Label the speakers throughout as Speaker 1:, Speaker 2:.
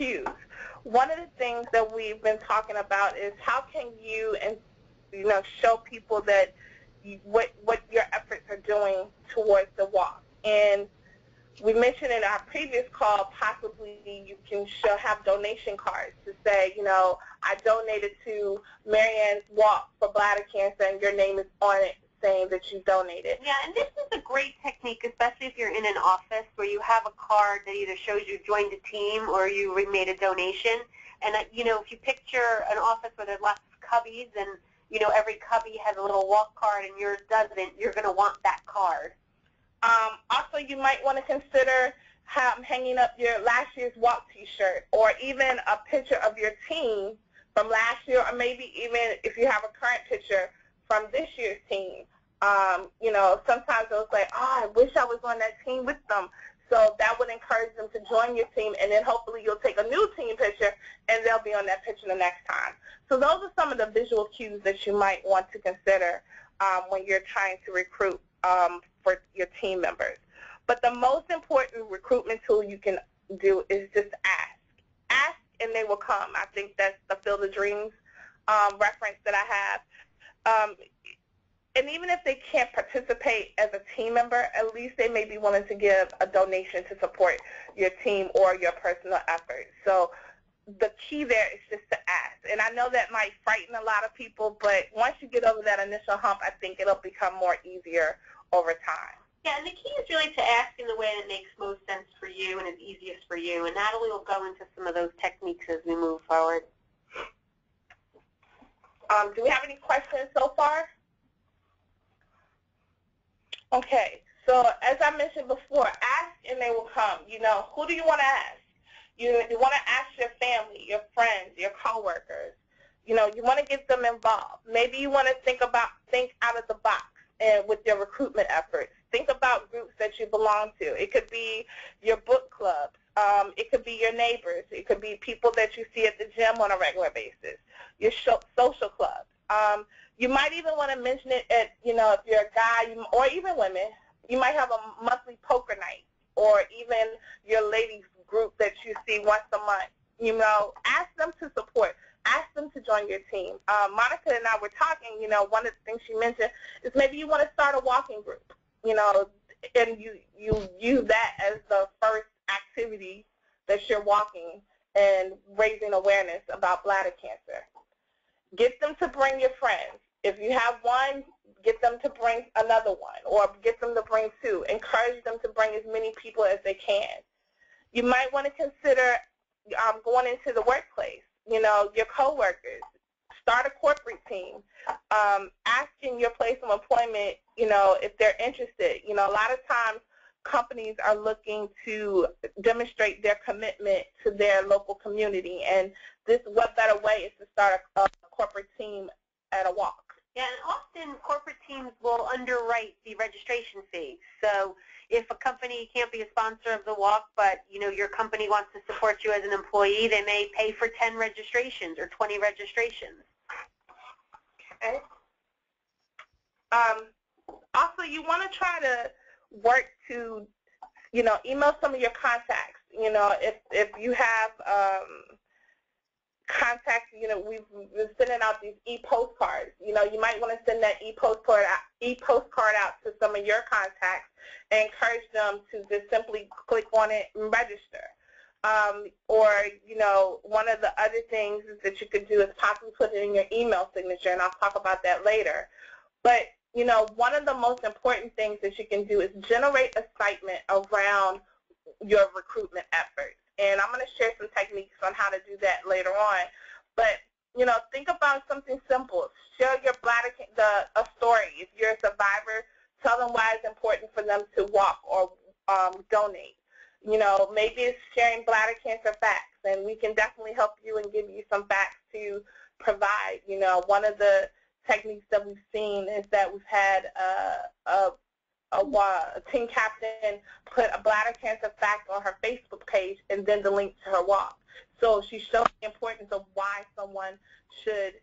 Speaker 1: cues. One of the things that we've been talking about is how can you and you know show people that you, what what your efforts are doing towards the walk. And we mentioned in our previous call possibly you can show have donation cards to say, you know, I donated to Marianne's Walk for bladder cancer and your name is on it saying that you donated.
Speaker 2: Yeah, and this is a great technique, especially if you're in an office where you have a card that either shows you joined a team or you made a donation. And, uh, you know, if you picture an office where there's lots of cubbies and, you know, every cubby has a little walk card and yours doesn't, you're going to want that card.
Speaker 1: Um, also, you might want to consider hanging up your last year's walk T-shirt or even a picture of your team from last year or maybe even if you have a current picture from this year's team. Um, you know, sometimes it was like, oh, I wish I was on that team with them. So that would encourage them to join your team, and then hopefully you'll take a new team picture, and they'll be on that picture the next time. So those are some of the visual cues that you might want to consider um, when you're trying to recruit um, for your team members. But the most important recruitment tool you can do is just ask. Ask and they will come. I think that's the Field of Dreams um, reference that I have. Um, and even if they can't participate as a team member, at least they may be willing to give a donation to support your team or your personal efforts. So the key there is just to ask. And I know that might frighten a lot of people, but once you get over that initial hump, I think it'll become more easier over time.
Speaker 2: Yeah, and the key is really to ask in the way that makes most sense for you and is easiest for you. And Natalie will go into some of those techniques as we move forward.
Speaker 1: Um, do we have any questions so far? Okay, so as I mentioned before, ask and they will come. You know, who do you want to ask? You, you want to ask your family, your friends, your coworkers. You know, you want to get them involved. Maybe you want to think about, think out of the box and with your recruitment efforts. Think about groups that you belong to. It could be your book clubs. Um, it could be your neighbors. It could be people that you see at the gym on a regular basis, your social clubs. Um, you might even want to mention it at, you know, if you're a guy or even women, you might have a monthly poker night or even your ladies group that you see once a month. You know, ask them to support. Ask them to join your team. Um, Monica and I were talking, you know, one of the things she mentioned is maybe you want to start a walking group, you know, and you, you use that as the first activity that you're walking and raising awareness about bladder cancer. Get them to bring your friends. If you have one, get them to bring another one or get them to bring two. Encourage them to bring as many people as they can. You might want to consider um, going into the workplace, you know, your coworkers. Start a corporate team. Um, asking your place of employment, you know, if they're interested. You know, a lot of times companies are looking to demonstrate their commitment to their local community. And this, what better way is to start a, a corporate team at a walk.
Speaker 2: Yeah, and often corporate teams will underwrite the registration fee. So if a company can't be a sponsor of the walk, but you know your company wants to support you as an employee, they may pay for 10 registrations or 20 registrations.
Speaker 1: Okay. Um, also, you want to try to work to, you know, email some of your contacts. You know, if if you have um, contact, you know, we've been sending out these e-postcards. You know, you might want to send that e-postcard out, e-postcard out to some of your contacts and encourage them to just simply click on it and register. Um, or, you know, one of the other things that you could do is possibly put it in your email signature, and I'll talk about that later. But, you know, one of the most important things that you can do is generate excitement around your recruitment efforts and I'm going to share some techniques on how to do that later on. But you know, think about something simple. Share your bladder the a story. If you're a survivor, tell them why it's important for them to walk or um, donate. You know, maybe it's sharing bladder cancer facts, and we can definitely help you and give you some facts to provide. You know, one of the techniques that we've seen is that we've had uh, a a, a team captain put a bladder cancer fact on her Facebook page and then the link to her walk. So she showed the importance of why someone should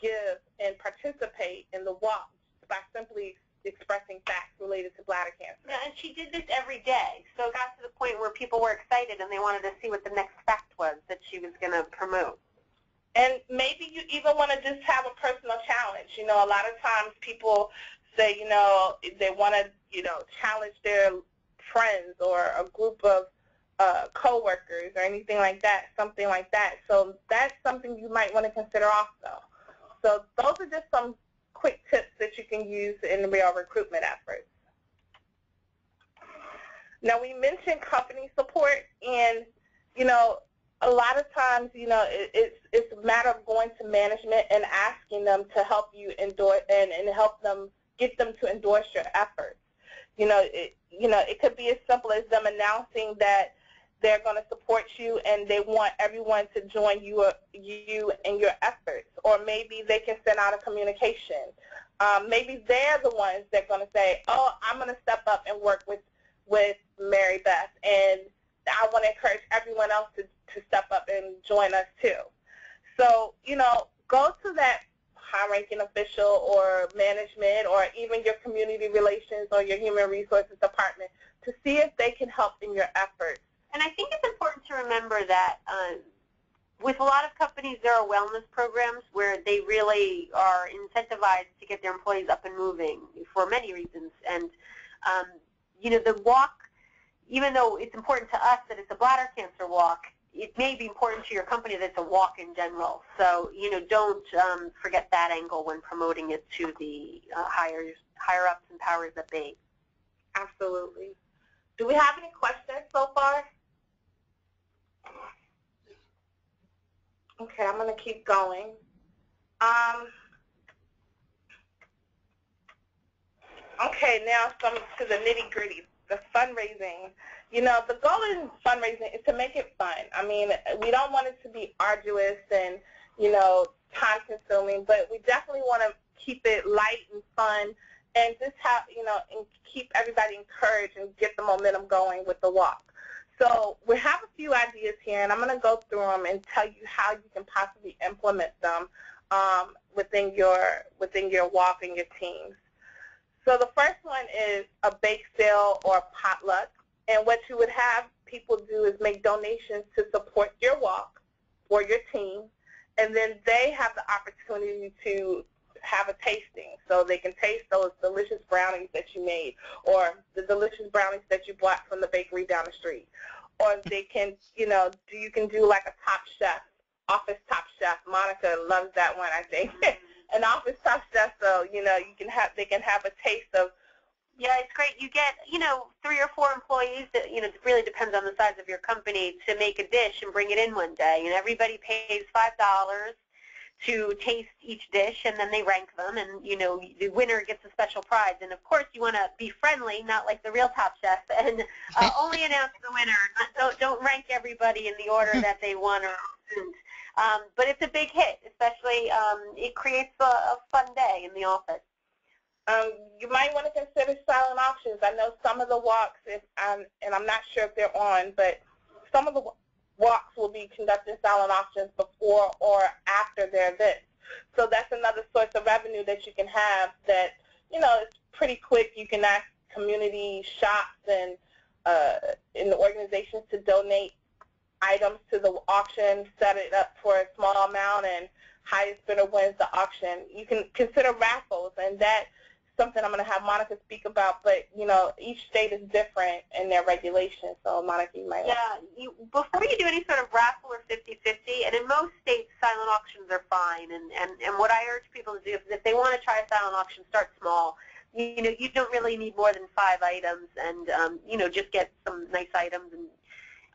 Speaker 1: give and participate in the walk by simply expressing facts related to bladder cancer.
Speaker 2: Yeah, and she did this every day. So it got to the point where people were excited and they wanted to see what the next fact was that she was going to promote.
Speaker 1: And maybe you even want to just have a personal challenge. You know, a lot of times people say, you know, they want to, you know, challenge their friends or a group of uh, coworkers or anything like that, something like that. So that's something you might want to consider also. So those are just some quick tips that you can use in real recruitment efforts. Now we mentioned company support and, you know, a lot of times, you know, it, it's it's a matter of going to management and asking them to help you endorse and, and help them get them to endorse your efforts. You know, it, you know, it could be as simple as them announcing that they're going to support you and they want everyone to join you you in your efforts. Or maybe they can send out a communication. Um, maybe they're the ones that are going to say, "Oh, I'm going to step up and work with with Mary Beth," and I want to encourage everyone else to to step up and join us too. So, you know, go to that high-ranking official or management or even your community relations or your human resources department to see if they can help in your efforts.
Speaker 2: And I think it's important to remember that um, with a lot of companies, there are wellness programs where they really are incentivized to get their employees up and moving for many reasons. And, um, you know, the walk, even though it's important to us that it's a bladder cancer walk, it may be important to your company that it's a walk in general. So, you know, don't um, forget that angle when promoting it to the uh, higher, higher ups and powers that be.
Speaker 1: Absolutely. Do we have any questions so far? Okay, I'm going to keep going. Um, okay, now some to the nitty gritty, the fundraising you know, the goal in fundraising is to make it fun. I mean, we don't want it to be arduous and, you know, time-consuming, but we definitely want to keep it light and fun and just have, you know, and keep everybody encouraged and get the momentum going with the walk. So we have a few ideas here, and I'm going to go through them and tell you how you can possibly implement them um, within your within your walk and your teams. So the first one is a bake sale or potluck. And what you would have people do is make donations to support your walk for your team, and then they have the opportunity to have a tasting so they can taste those delicious brownies that you made or the delicious brownies that you bought from the bakery down the street. Or they can, you know, you can do like a top chef, office top chef. Monica loves that one, I think. An office top chef, so you know, you can have they can have a taste of
Speaker 2: yeah, it's great. You get, you know, three or four employees that, you know, it really depends on the size of your company to make a dish and bring it in one day. And everybody pays $5 to taste each dish and then they rank them and, you know, the winner gets a special prize. And of course you want to be friendly, not like the real Top Chef, and uh, only announce the winner. Don't, don't rank everybody in the order that they won or didn't. Um, but it's a big hit, especially um, it creates a, a fun day in the office.
Speaker 1: Um, you might want to consider silent auctions. I know some of the walks, if I'm, and I'm not sure if they're on, but some of the walks will be conducting silent auctions before or after their events. So that's another source of revenue that you can have that, you know, it's pretty quick. You can ask community shops and uh, in the organizations to donate items to the auction, set it up for a small amount, and highest bidder wins the auction. You can consider raffles, and that something I'm going to have Monica speak about, but you know, each state is different in their regulations. So Monica, you might.
Speaker 2: Yeah, you, before you do any sort of raffle or 50-50, and in most states, silent auctions are fine. And, and, and what I urge people to do is if they want to try a silent auction, start small. You, you know, you don't really need more than five items, and um, you know, just get some nice items, and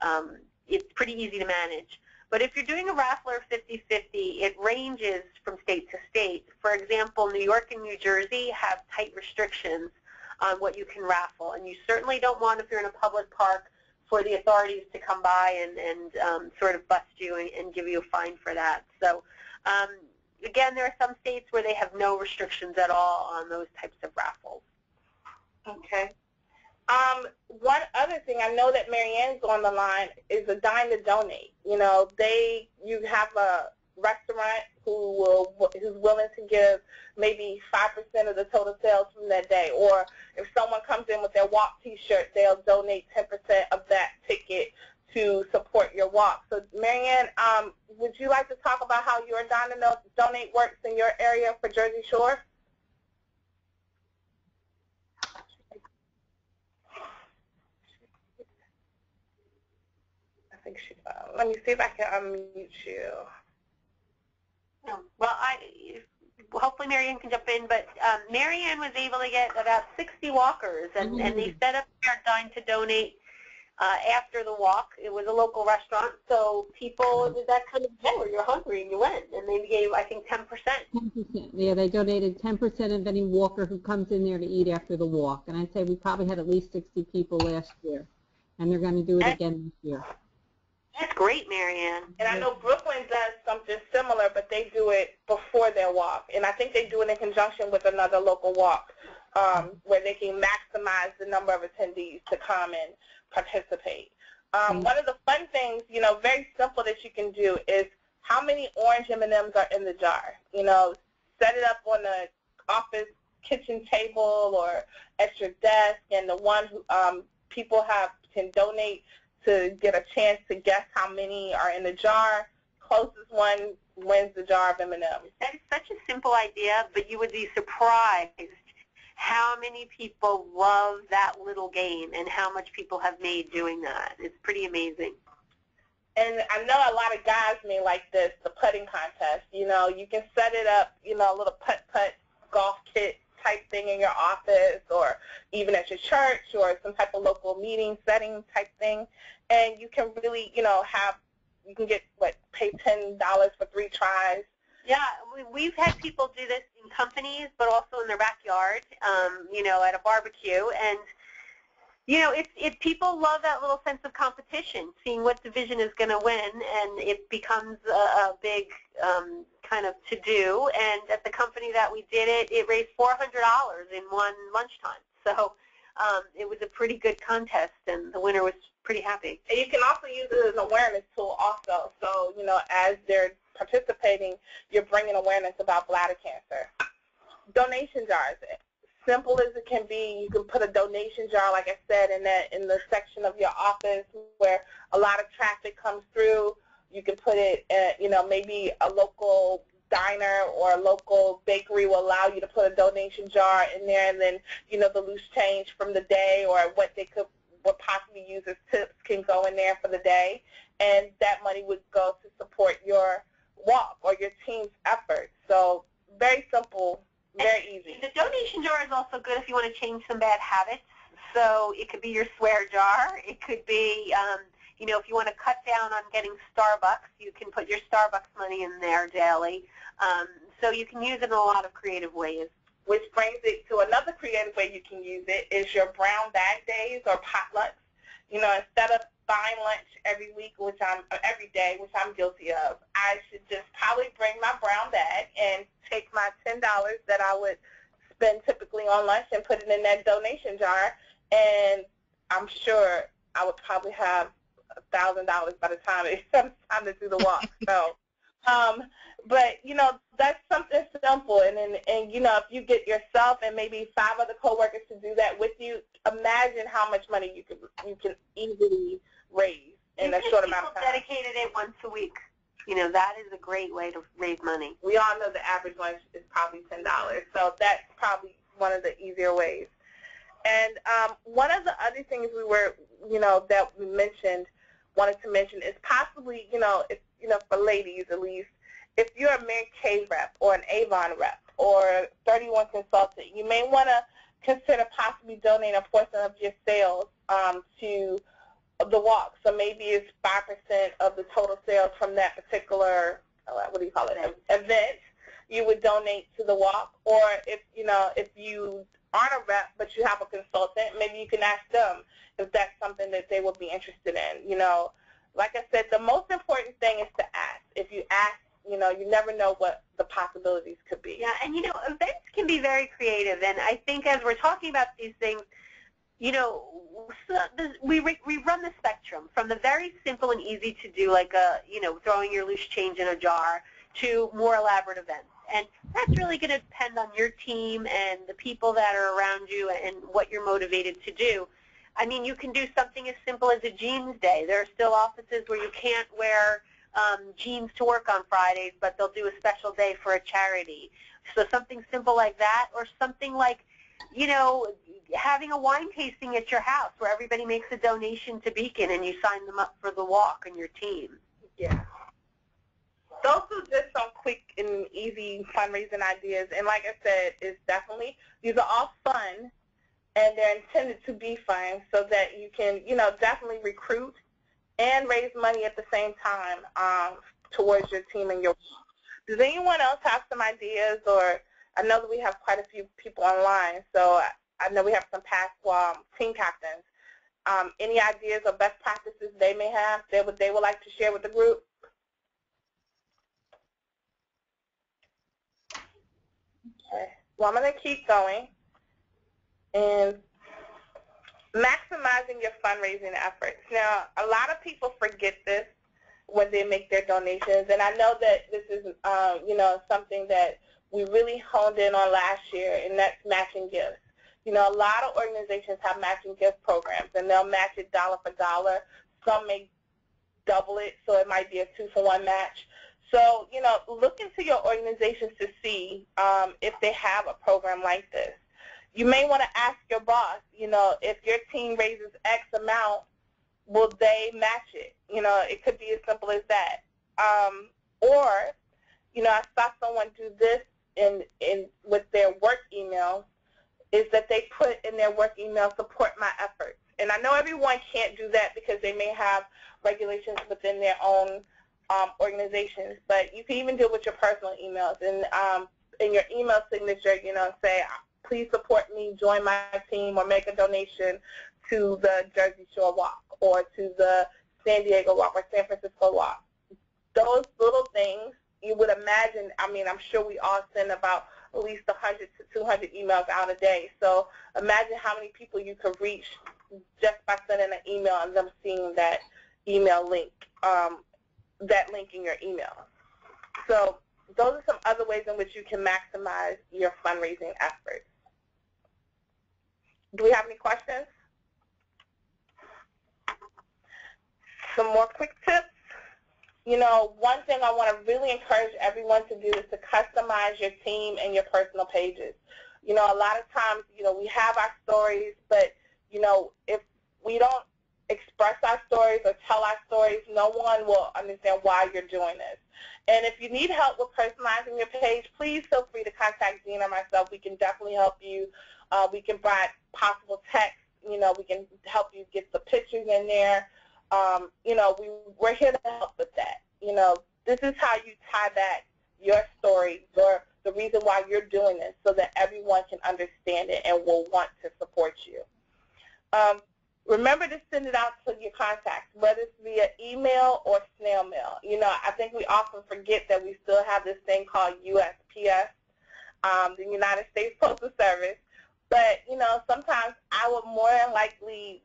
Speaker 2: um, it's pretty easy to manage. But if you're doing a raffle or 50-50, it ranges from state to state. For example, New York and New Jersey have tight restrictions on what you can raffle. And you certainly don't want, if you're in a public park, for the authorities to come by and, and um, sort of bust you and, and, give you a fine for that. So um, again, there are some states where they have no restrictions at all on those types of raffles.
Speaker 1: Okay. Um, one other thing, I know that Marianne's on the line, is a dine to donate. You know, they, you have a, restaurant who will who's willing to give maybe five percent of the total sales from that day, or if someone comes in with their walk T-shirt, they'll donate ten percent of that ticket to support your walk. So, Marianne, um, would you like to talk about how your Dine to donate works in your area for Jersey Shore? Think she. Uh, let me see if I can unmute you.
Speaker 2: Well, I hopefully Marianne can jump in, but um, Marianne was able to get about 60 walkers, and, mm -hmm. and they set up their dine to donate uh, after the walk. It was a local restaurant, so people did that kind of day where you're hungry and you went, and they gave, I think, 10%.
Speaker 3: 10%. Yeah, they donated 10% of any walker who comes in there to eat after the walk. And I'd say we probably had at least 60 people last year, and they're going to do it again this year.
Speaker 2: That's great, Marianne.
Speaker 1: And I know Brooklyn does something similar, but they do it before their walk. And I think they do it in conjunction with another local walk um, where they can maximize the number of attendees to come and participate. Um, mm-hmm. One of the fun things, you know, very simple that you can do is how many orange M&Ms are in the jar. You know, set it up on the office kitchen table or at your desk, and the one who um, people have can donate to get a chance to guess how many are in the jar. Closest one wins the jar of M&Ms.
Speaker 2: That is such a simple idea, but you would be surprised how many people love that little game and how much people have made doing that. It's pretty amazing.
Speaker 1: And I know a lot of guys may like this, the putting contest. You know, you can set it up, you know, a little putt-putt golf kit type thing in your office or even at your church or some type of local meeting setting type thing. And you can really, you know, have, you can get, what, pay $10 for three tries.
Speaker 2: Yeah, we've had people do this in companies, but also in their backyard, um, you know, at a barbecue. And, you know, it's, it, people love that little sense of competition, seeing what division is going to win, and it becomes a, a big um, kind of to do. And at the company that we did it, it raised $400 in one lunchtime. So um, it was a pretty good contest, and the winner was pretty happy.
Speaker 1: And you can also use it as an awareness tool also. So, you know, as they're participating, you're bringing awareness about bladder cancer. Donation jars. Simple as it can be, you can put a donation jar, like I said, in that in the section of your office where a lot of traffic comes through you can put it, at, you know, maybe a local diner or a local bakery will allow you to put a donation jar in there and then, you know, the loose change from the day or what they could would possibly use as tips can go in there for the day. And that money would go to support your walk or your team's effort. So very simple, very
Speaker 2: and
Speaker 1: easy.
Speaker 2: The donation jar is also good if you want to change some bad habits. So it could be your swear jar. It could be um, you know, if you want to cut down on getting Starbucks, you can put your Starbucks money in there daily. Um, so you can use it in a lot of creative ways.
Speaker 1: Which brings it to another creative way you can use it is your brown bag days or potlucks. You know, instead of buying lunch every week, which I'm every day, which I'm guilty of, I should just probably bring my brown bag and take my ten dollars that I would spend typically on lunch and put it in that donation jar, and I'm sure I would probably have a thousand dollars by the time it's time to do the walk. so, um, but you know that's something simple, and, and and you know if you get yourself and maybe five other coworkers to do that with you, imagine how much money you can you can easily raise in a short amount of time.
Speaker 2: dedicated it once a week. You know that is a great way to raise money.
Speaker 1: We all know the average lunch is probably ten dollars, so that's probably one of the easier ways. And um, one of the other things we were, you know, that we mentioned wanted to mention is possibly, you know, if, you know, for ladies at least, if you're a Mary Kay rep or an Avon rep or 31 consultant, you may want to consider possibly donating a portion of your sales um, to the walk. So maybe it's 5% of the total sales from that particular, uh, what do you call it, event you would donate to the walk. Or if, you know, if you aren't a rep but you have a consultant, maybe you can ask them if that's something that they would be interested in. You know, like I said, the most important thing is to ask. If you ask, you know, you never know what the possibilities could be.
Speaker 2: Yeah, and you know, events can be very creative, and I think as we're talking about these things, you know, we we run the spectrum from the very simple and easy to do, like a you know throwing your loose change in a jar, to more elaborate events. And that's really going to depend on your team and the people that are around you and what you're motivated to do. I mean, you can do something as simple as a jeans day. There are still offices where you can't wear um, jeans to work on Fridays, but they'll do a special day for a charity. So something simple like that, or something like, you know, having a wine tasting at your house where everybody makes a donation to BCAN and you sign them up for the walk and your team.
Speaker 1: Yeah. Those are just some quick and easy fundraising ideas. And like I said, it's definitely, these are all fun and they're intended to be fun so that you can, you know, definitely recruit and raise money at the same time um, towards your team and your does anyone else have some ideas or I know that we have quite a few people online so I know we have some past um, team captains. Um, any ideas or best practices they may have that would they would like to share with the group? Okay. Well I'm going to keep going. And maximizing your fundraising efforts. Now, a lot of people forget this when they make their donations, and I know that this is, um, you know, something that we really honed in on last year, and that's matching gifts. You know, a lot of organizations have matching gift programs, and they'll match it dollar for dollar. Some may double it, so it might be a two-for-one match. So, you know, look into your organizations to see um, if they have a program like this you may want to ask your boss, you know, if your team raises X amount, will they match it? You know, it could be as simple as that. Um, or, you know, I saw someone do this in, in with their work emails, is that they put in their work email, support my efforts. And I know everyone can't do that because they may have regulations within their own um, organizations, but you can even do it with your personal emails. And um, in your email signature, you know, say, please support me, join my team, or make a donation to the Jersey Shore Walk or to the San Diego Walk or San Francisco Walk. Those little things, you would imagine, I mean, I'm sure we all send about at least 100 to 200 emails out a day. So imagine how many people you could reach just by sending an email and them seeing that email link, um, that link in your email. So those are some other ways in which you can maximize your fundraising efforts. Do we have any questions? Some more quick tips. You know, one thing I want to really encourage everyone to do is to customize your team and your personal pages. You know, a lot of times, you know, we have our stories, but, you know, if we don't express our stories or tell our stories, no one will understand why you're doing this. And if you need help with personalizing your page, please feel free to contact Gina or myself. We can definitely help you uh, we can provide possible text. You know, we can help you get the pictures in there. Um, you know, we, we're here to help with that. You know, this is how you tie back your story, your, the reason why you're doing this, so that everyone can understand it and will want to support you. Um, remember to send it out to your contacts, whether it's via email or snail mail. You know, I think we often forget that we still have this thing called USPS, um, the United States Postal Service, but, you know, sometimes I would more than likely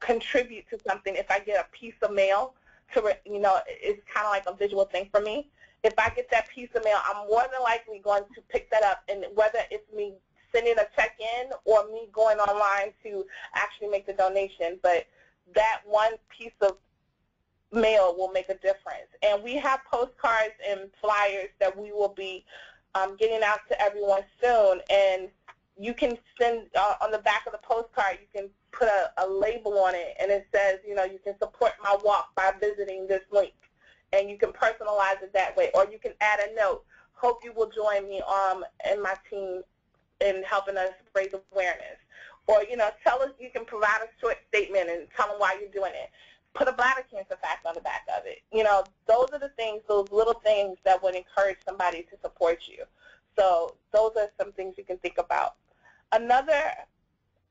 Speaker 1: contribute to something if I get a piece of mail to, you know, it's kind of like a visual thing for me. If I get that piece of mail, I'm more than likely going to pick that up, and whether it's me sending a check in or me going online to actually make the donation, but that one piece of mail will make a difference. And we have postcards and flyers that we will be um, getting out to everyone soon, and you can send uh, on the back of the postcard, you can put a, a label on it, and it says, you know, you can support my walk by visiting this link, and you can personalize it that way, or you can add a note. Hope you will join me um, and my team in helping us raise awareness. Or, you know, tell us, you can provide a short statement and tell them why you're doing it. Put a bladder cancer fact on the back of it. You know, those are the things, those little things that would encourage somebody to support you. So those are some things you can think about. Another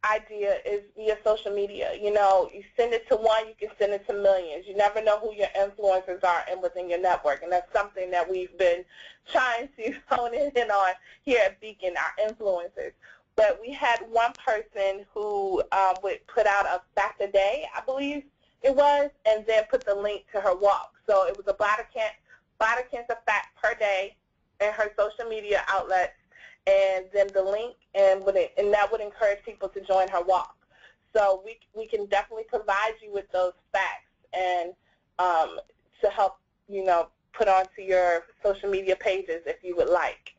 Speaker 1: idea is via social media. You know, you send it to one, you can send it to millions. You never know who your influencers are and within your network, and that's something that we've been trying to hone in on here at BCAN, our influencers. But we had one person who um, would put out a fact a day, I believe it was, and then put the link to her walk. So it was a bladder, can- bladder cancer fact per day, in her social media outlets and then the link and would it, and that would encourage people to join her walk. So we we can definitely provide you with those facts and um, to help you know put onto your social media pages if you would like.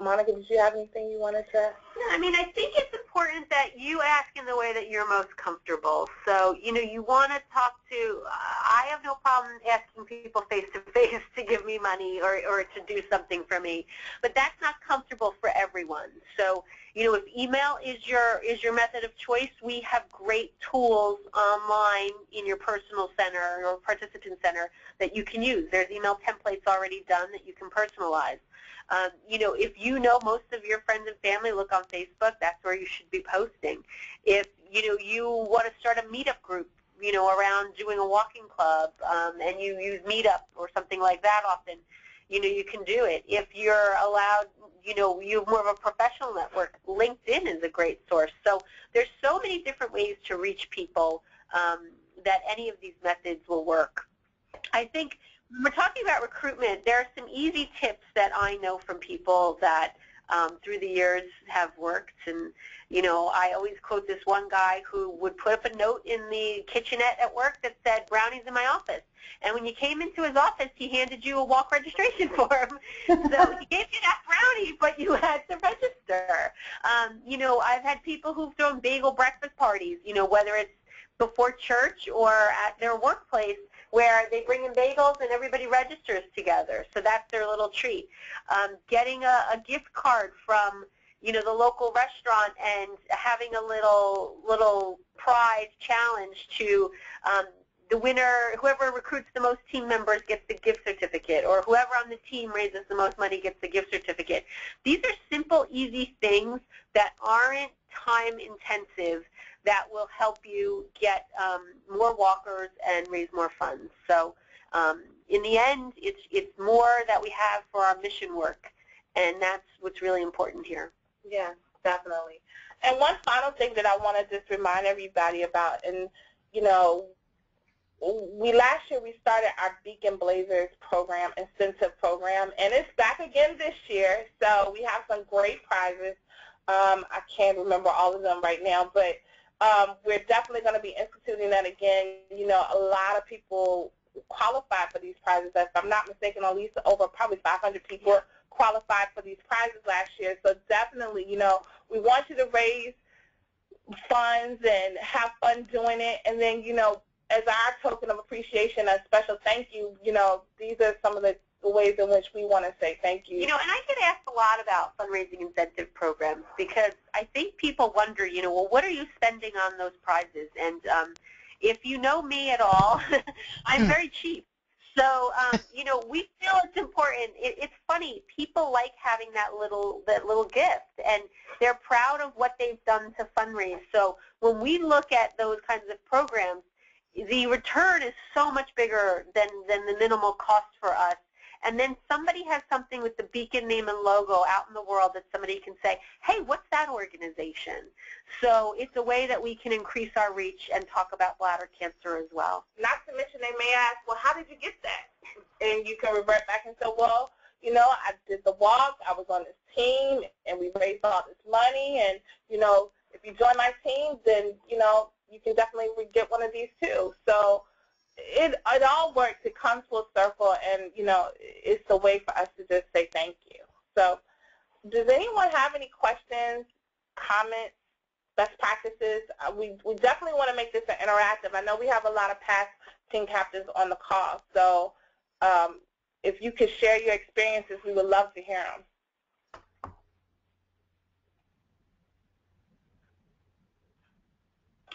Speaker 1: Monica, did you have anything you wanted to?
Speaker 2: No, I mean, I think it's important that you ask in the way that you're most comfortable. So, you know, you want to talk to, uh, I have no problem asking people face to face to give me money or, or to do something for me, but that's not comfortable for everyone. So, you know, if email is your, is your method of choice, we have great tools online in your personal center or participant center that you can use. There's email templates already done that you can personalize. Um, you know, if you know most of your friends and family look on Facebook, that's where you should be posting. If, you know, you want to start a meetup group, you know, around doing a walking club, um, and you use Meetup or something like that often, you know, you can do it. If you're allowed, you know, you have more of a professional network, LinkedIn is a great source. So there's so many different ways to reach people um, that any of these methods will work. I think when we're talking about recruitment, there are some easy tips that I know from people that um, through the years have worked. And, you know, I always quote this one guy who would put up a note in the kitchenette at work that said, brownies in my office. And when you came into his office, he handed you a walk registration form. so he gave you that brownie, but you had to register. Um, you know, I've had people who've thrown bagel breakfast parties, you know, whether it's before church or at their workplace where they bring in bagels and everybody registers together. So that's their little treat. Um, getting a, a gift card from you know the local restaurant and having a little little prize challenge to um, the winner, whoever recruits the most team members gets the gift certificate, or whoever on the team raises the most money gets the gift certificate. These are simple, easy things that aren't time intensive that will help you get um, more walkers and raise more funds. So um, in the end, it's, it's more that we have for our mission work, and that's what's really important here.
Speaker 1: Yeah, definitely. And one final thing that I want to just remind everybody about, and you know, we last year we started our BCAN Blazers program, incentive program, and it's back again this year. So we have some great prizes. Um, I can't remember all of them right now, but um, we're definitely going to be instituting that again. You know, a lot of people qualified for these prizes. If I'm not mistaken, at least over probably 500 people qualified for these prizes last year. So definitely, you know, we want you to raise funds and have fun doing it. And then, you know, as our token of appreciation, a special thank you, you know, these are some of the the ways in which we want to say thank you.
Speaker 2: You know, and I get asked a lot about fundraising incentive programs because I think people wonder, you know, well, what are you spending on those prizes? And um, if you know me at all, I'm very cheap. So, um, you know, we feel it's important. It, it's funny. People like having that little that little gift, and they're proud of what they've done to fundraise. So, when we look at those kinds of programs, the return is so much bigger than than the minimal cost for us and then somebody has something with the BCAN name and logo out in the world that somebody can say, hey, what's that organization? So it's a way that we can increase our reach and talk about bladder cancer as well.
Speaker 1: Not to mention they may ask, well, how did you get that? And you can revert back and say, well, you know, I did the walk, I was on this team, and we raised all this money, and, you know, if you join my team, then, you know, you can definitely get one of these too. So it it all works. It comes full circle, and you know, it's a way for us to just say thank you. So, does anyone have any questions, comments, best practices? Uh, we we definitely want to make this an interactive. I know we have a lot of past team captains on the call, so um, if you could share your experiences, we would love to hear them.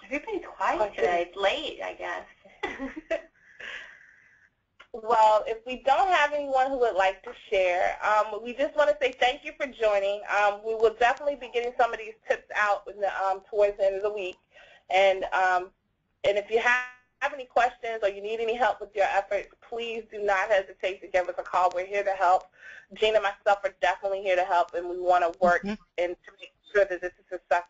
Speaker 2: Everybody's quiet today. It's late, I guess.
Speaker 1: Well, if we don't have anyone who would like to share, um, we just want to say thank you for joining. Um, we will definitely be getting some of these tips out the, um, towards the end of the week. And, um, and if you have have any questions or you need any help with your efforts, please do not hesitate to give us a call. We're here to help. Gina and myself are definitely here to help, and we want to work mm -hmm. and to make sure that this is successful for everyone.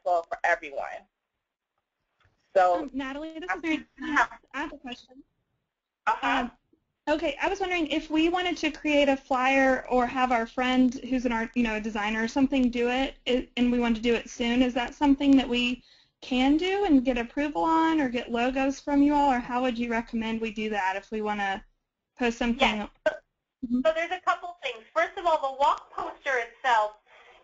Speaker 1: So,
Speaker 4: um, Natalie, this is Mary. I have a question.
Speaker 1: Uh-huh. Um,
Speaker 4: Okay, I was wondering if we wanted to create a flyer or have our friend who's an art, you know, a designer or something do it, and we want to do it soon. Is that something that we can do and get approval on, or get logos from you all, or how would you recommend we do that if we want to post something?
Speaker 2: Yes. So there's a couple things. First of all, the walk poster itself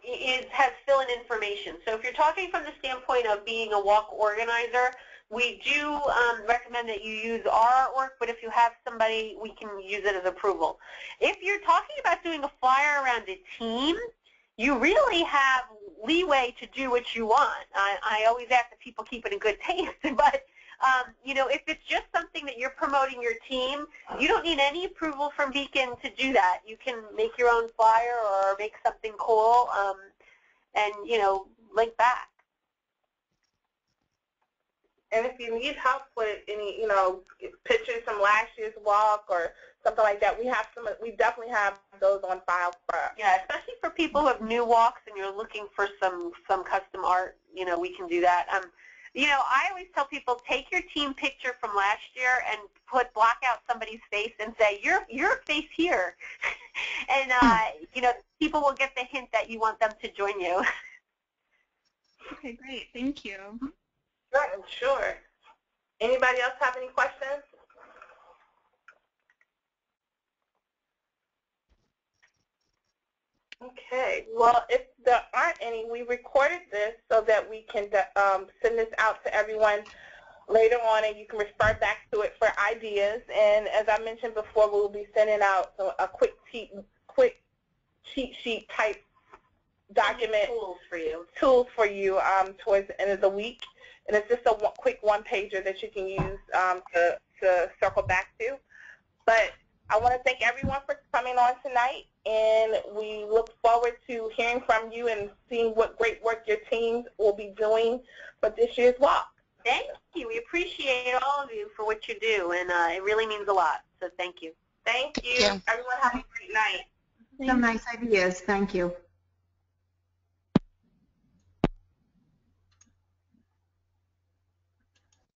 Speaker 2: is has fill-in information. So if you're talking from the standpoint of being a walk organizer, we do um, recommend that you use our artwork, but if you have somebody, we can use it as approval. If you're talking about doing a flyer around a team, you really have leeway to do what you want. I, I always ask that people keep it in good taste, but um, you know, if it's just something that you're promoting your team, you don't need any approval from BCAN to do that. You can make your own flyer or make something cool um, and, you know, link back.
Speaker 1: And if you need help with any, you know, pictures from last year's walk or something like that, we have some. We definitely have those on file for.
Speaker 2: Yeah, especially for people who have new walks and you're looking for some, some custom art, you know, we can do that. Um, you know, I always tell people take your team picture from last year and put block out somebody's face and say your your face here, and uh, you know people will get the hint that you want them to join you.
Speaker 4: Okay, great. Thank you.
Speaker 1: Sure, sure. Anybody else have any questions? Okay. Well, if there aren't any, we recorded this so that we can um, send this out to everyone later on, and you can refer back to it for ideas. And as I mentioned before, we'll be sending out a quick cheat, quick cheat sheet type document
Speaker 2: tools for you.
Speaker 1: tools for you um, towards the end of the week. And it's just a one, quick one-pager that you can use um, to, to circle back to. But I want to thank everyone for coming on tonight, and we look forward to hearing from you and seeing what great work your teams will be doing for this year's walk.
Speaker 2: Thank you. We appreciate all of you for what you do, and uh, it really means a lot. So thank you.
Speaker 1: Thank you.
Speaker 5: you.
Speaker 1: Everyone have a great night.
Speaker 6: Some nice ideas. Thank you.